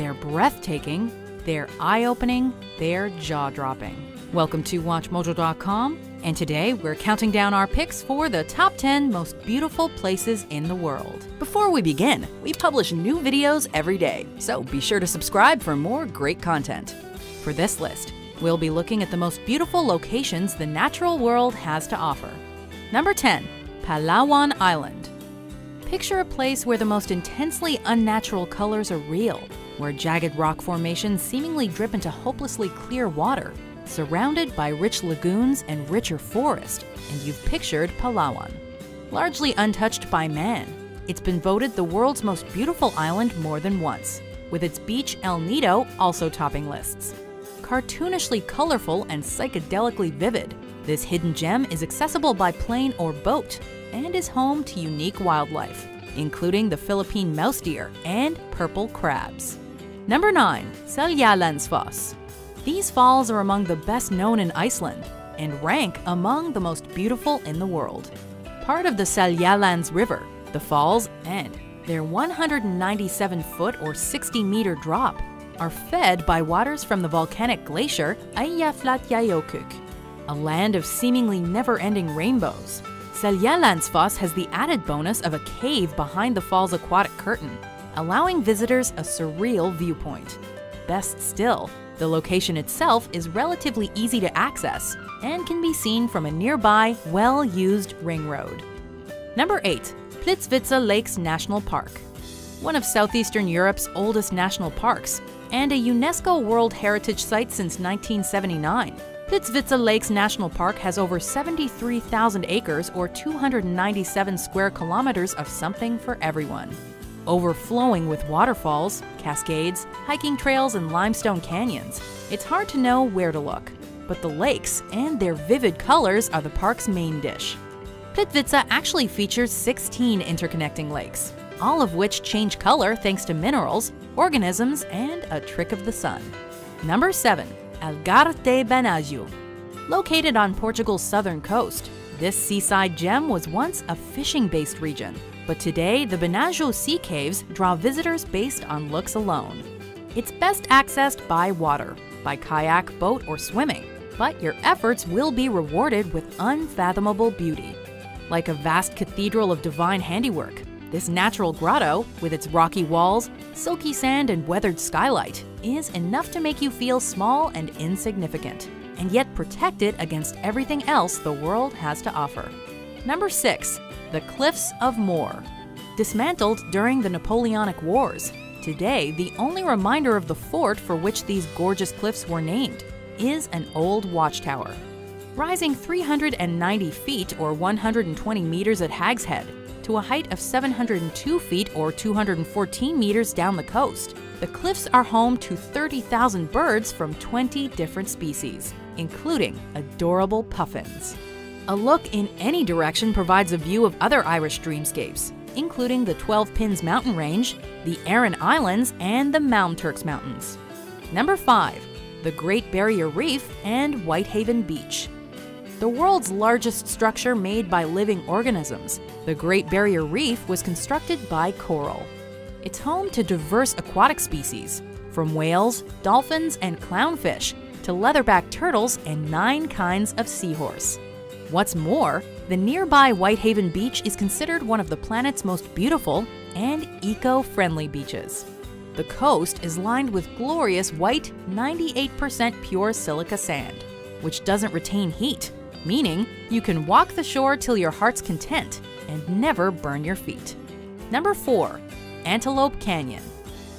They're breathtaking, they're eye opening, they're jaw dropping. Welcome to WatchMojo.com, and today we're counting down our picks for the top 10 most beautiful places in the world. Before we begin, we publish new videos every day, so be sure to subscribe for more great content. For this list, we'll be looking at the most beautiful locations the natural world has to offer. Number 10, Palawan Island. Picture a place where the most intensely unnatural colors are real, where jagged rock formations seemingly drip into hopelessly clear water, surrounded by rich lagoons and richer forest, and you've pictured Palawan. Largely untouched by man, it's been voted the world's most beautiful island more than once, with its beach El Nido also topping lists. Cartoonishly colorful and psychedelically vivid, this hidden gem is accessible by plane or boat and is home to unique wildlife, including the Philippine mouse deer and purple crabs. Number 9. Seljalandsfoss. These falls are among the best known in Iceland and rank among the most beautiful in the world. Part of the Seljalands River, the falls and their 197 foot or 60 meter drop are fed by waters from the volcanic glacier Eyjafjallajökull, a land of seemingly never ending rainbows. Seljalandsfoss has the added bonus of a cave behind the fall's aquatic curtain, allowing visitors a surreal viewpoint. Best still, the location itself is relatively easy to access and can be seen from a nearby, well used ring road. Number 8. Plitvice Lakes National Park. One of southeastern Europe's oldest national parks, and a UNESCO World Heritage Site since 1979. Plitvice Lakes National Park has over 73,000 acres or 297 square kilometers of something for everyone. Overflowing with waterfalls, cascades, hiking trails, and limestone canyons, it's hard to know where to look. But the lakes and their vivid colors are the park's main dish. Plitvice actually features 16 interconnecting lakes, all of which change color thanks to minerals, organisms, and a trick of the sun. Number 7. Algar de Benagil. Located on Portugal's southern coast, this seaside gem was once a fishing based region, but today the Benagil Sea Caves draw visitors based on looks alone. It's best accessed by water, by kayak, boat, or swimming, but your efforts will be rewarded with unfathomable beauty. Like a vast cathedral of divine handiwork, this natural grotto, with its rocky walls, silky sand, and weathered skylight, is enough to make you feel small and insignificant, and yet protect it against everything else the world has to offer. Number 6. The Cliffs of Moher. Dismantled during the Napoleonic Wars, today the only reminder of the fort for which these gorgeous cliffs were named is an old watchtower. Rising 390 feet or 120 meters at Hag's Head, to a height of 702 feet or 214 meters down the coast. The cliffs are home to 30,000 birds from 20 different species, including adorable puffins. A look in any direction provides a view of other Irish dreamscapes, including the 12 Pins mountain range, the Aran Islands, and the Maumturk Mountains. Number 5. The Great Barrier Reef and Whitehaven Beach the world's largest structure made by living organisms. The Great Barrier Reef was constructed by coral. It's home to diverse aquatic species, from whales, dolphins, and clownfish to leatherback turtles and nine kinds of seahorse. What's more, the nearby Whitehaven Beach is considered one of the planet's most beautiful and eco friendly beaches. The coast is lined with glorious white, 98% pure silica sand, which doesn't retain heat meaning you can walk the shore till your heart's content and never burn your feet. Number 4. Antelope Canyon.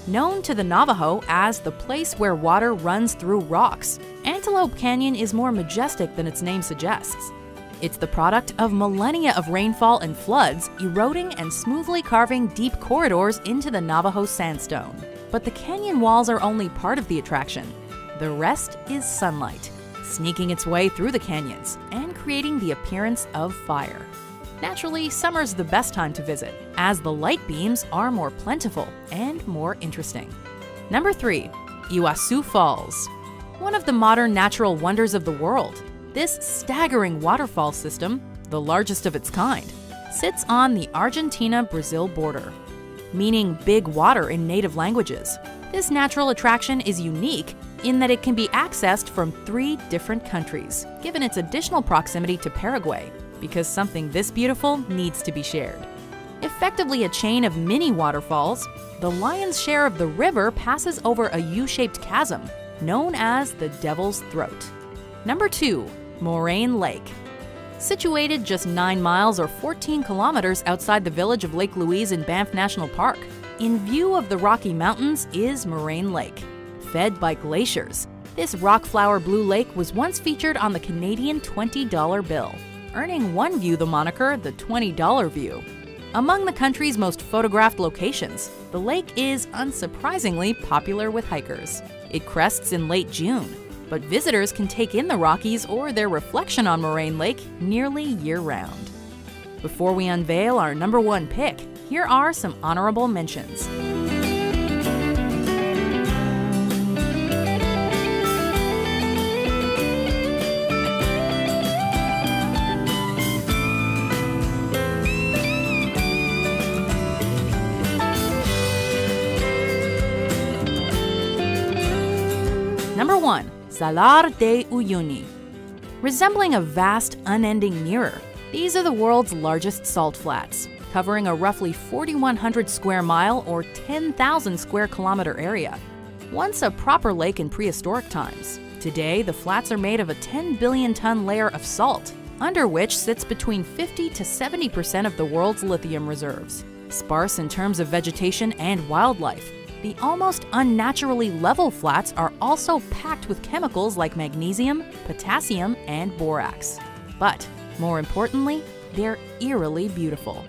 Known to the Navajo as the place where water runs through rocks, Antelope Canyon is more majestic than its name suggests. It's the product of millennia of rainfall and floods eroding and smoothly carving deep corridors into the Navajo sandstone. But the canyon walls are only part of the attraction. The rest is sunlight, sneaking its way through the canyons and creating the appearance of fire. Naturally, summer's the best time to visit, as the light beams are more plentiful and more interesting. Number 3. Iguazu Falls. One of the modern natural wonders of the world, this staggering waterfall system, the largest of its kind, sits on the Argentina Brazil border. Meaning big water in native languages, This natural attraction is unique in that it can be accessed from three different countries, given its additional proximity to Paraguay, because something this beautiful needs to be shared. Effectively a chain of mini waterfalls, the lion's share of the river passes over a U-shaped chasm, known as the Devil's Throat. Number 2. Moraine Lake Situated just 9 miles or 14 kilometers outside the village of Lake Louise in Banff National Park, in view of the Rocky Mountains is Moraine Lake. Fed by glaciers, this rock flour blue lake was once featured on the Canadian $20 bill, earning one view the moniker the $20 view. Among the country's most photographed locations, the lake is unsurprisingly popular with hikers. It crests in late June, but visitors can take in the Rockies or their reflection on Moraine Lake nearly year round. Before we unveil our number one pick, here are some honorable mentions. Number 1. Salar de Uyuni. Resembling a vast, unending mirror, these are the world's largest salt flats, covering a roughly 4,100 square mile or 10,000 square kilometer area. Once a proper lake in prehistoric times, today the flats are made of a 10 billion ton layer of salt, under which sits between 50 to 70% of the world's lithium reserves. Sparse in terms of vegetation and wildlife, the almost unnaturally level flats are also packed with chemicals like magnesium, potassium, and borax. But more importantly, they're eerily beautiful.